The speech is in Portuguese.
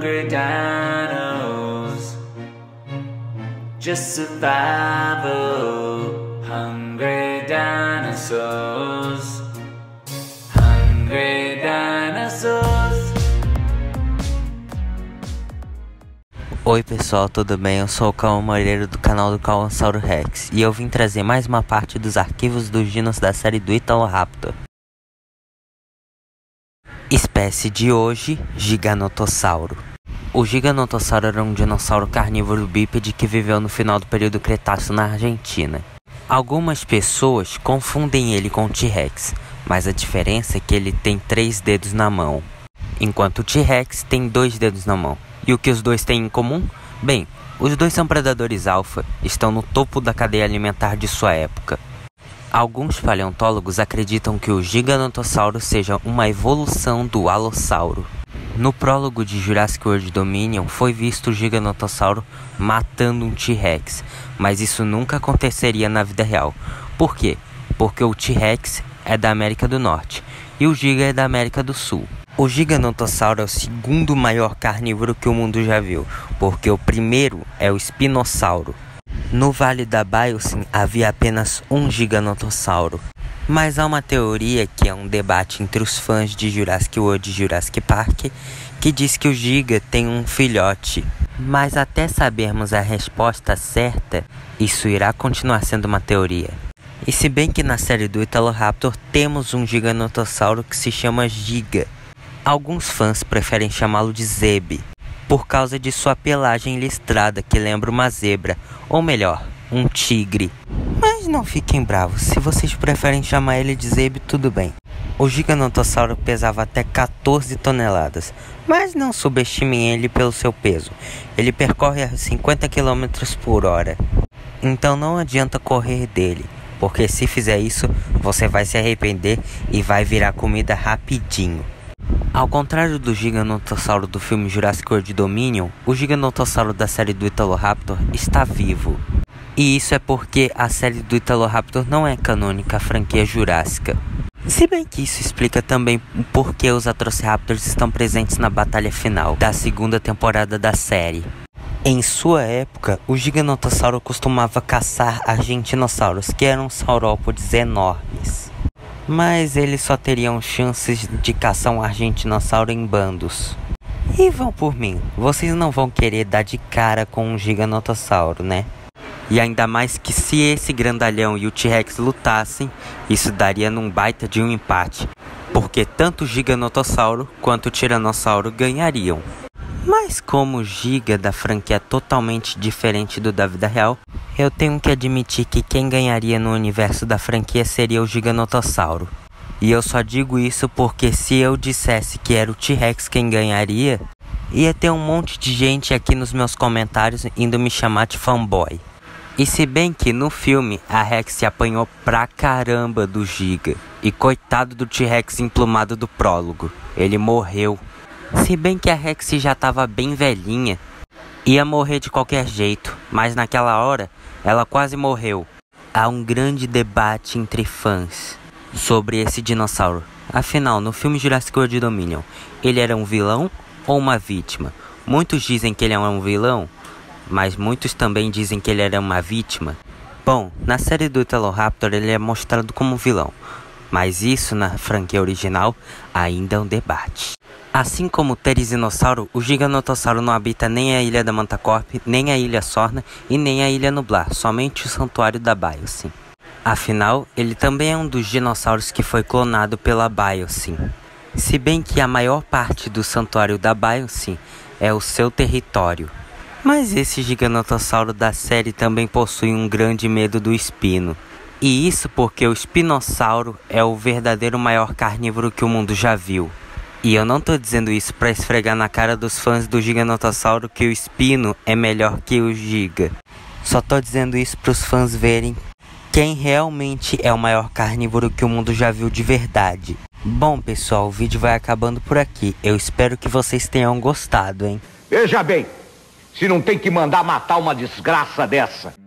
hungry dinos. Just survival, hungry dinosaurs. Hungry dinosaurs. Oi pessoal, tudo bem? Eu sou o Cão Moreira do canal do Calonsauro Rex e eu vim trazer mais uma parte dos arquivos dos dinos da série do Italoraptor. Espécie de hoje, Giganotossauro. O Giganotossauro era um dinossauro carnívoro bípede que viveu no final do período Cretáceo na Argentina. Algumas pessoas confundem ele com o T-Rex, mas a diferença é que ele tem três dedos na mão, enquanto o T-Rex tem dois dedos na mão. E o que os dois têm em comum? Bem, os dois são predadores alfa, estão no topo da cadeia alimentar de sua época. Alguns paleontólogos acreditam que o Giganotossauro seja uma evolução do Alossauro. No prólogo de Jurassic World Dominion foi visto o Giganotossauro matando um T-Rex, mas isso nunca aconteceria na vida real. Por quê? Porque o T-Rex é da América do Norte e o Giga é da América do Sul. O Giganotossauro é o segundo maior carnívoro que o mundo já viu, porque o primeiro é o Espinossauro. No Vale da Biosyn havia apenas um Giganotossauro, mas há uma teoria que é um debate entre os fãs de Jurassic World e Jurassic Park que diz que o Giga tem um filhote. Mas até sabermos a resposta certa, isso irá continuar sendo uma teoria. E se bem que na série do Italoraptor temos um Giganotossauro que se chama Giga, alguns fãs preferem chamá-lo de Zeb, por causa de sua pelagem listrada que lembra uma zebra, ou melhor, um tigre. Mas não fiquem bravos, se vocês preferem chamar ele de Zeb, tudo bem. O Giganotossauro pesava até 14 toneladas, mas não subestimem ele pelo seu peso. Ele percorre a 50 km por hora. Então não adianta correr dele porque se fizer isso, você vai se arrepender e vai virar comida rapidinho. Ao contrário do Giganotossauro do filme Jurassic World Dominion, o Giganotossauro da série do Italoraptor está vivo. E isso é porque a série do Italoraptor não é canônica à franquia Jurássica. Se bem que isso explica também por que os Atrociraptors estão presentes na batalha final da segunda temporada da série. Em sua época, o giganotossauro costumava caçar argentinossauros, que eram saurópodes enormes. Mas eles só teriam chances de caçar um argentinossauro em bandos. E vão por mim, vocês não vão querer dar de cara com um giganotossauro, né? E ainda mais que se esse grandalhão e o T-Rex lutassem, isso daria num baita de um empate, porque tanto o giganotossauro quanto o tiranossauro ganhariam. Mas como o Giga da franquia é totalmente diferente do da vida real, eu tenho que admitir que quem ganharia no universo da franquia seria o Giganotossauro. E eu só digo isso porque se eu dissesse que era o T-Rex quem ganharia, ia ter um monte de gente aqui nos meus comentários indo me chamar de fanboy. E se bem que no filme a Rex se apanhou pra caramba do Giga. E coitado do T-Rex emplumado do prólogo, ele morreu. Se bem que a Rex já estava bem velhinha, ia morrer de qualquer jeito, mas naquela hora ela quase morreu. Há um grande debate entre fãs sobre esse dinossauro. Afinal, no filme Jurassic World Dominion, ele era um vilão ou uma vítima? Muitos dizem que ele é um vilão, mas muitos também dizem que ele era uma vítima. Bom, na série do Velociraptor ele é mostrado como um vilão, mas isso na franquia original ainda é um debate. Assim como o Terizinosauro, o Giganotossauro não habita nem a Ilha da Mantacorp, nem a Ilha Sorna e nem a Ilha Nublar, somente o Santuário da Biosyn. Afinal, ele também é um dos dinossauros que foi clonado pela Biosyn. Se bem que a maior parte do Santuário da Biosyn é o seu território. Mas esse giganotossauro da série também possui um grande medo do espino. E isso porque o espinossauro é o verdadeiro maior carnívoro que o mundo já viu. E eu não tô dizendo isso para esfregar na cara dos fãs do Giganotossauro que o Espino é melhor que o Giga. Só tô dizendo isso para os fãs verem quem realmente é o maior carnívoro que o mundo já viu de verdade. Bom, pessoal, o vídeo vai acabando por aqui. Eu espero que vocês tenham gostado, hein? Veja bem, se não tem que mandar matar uma desgraça dessa.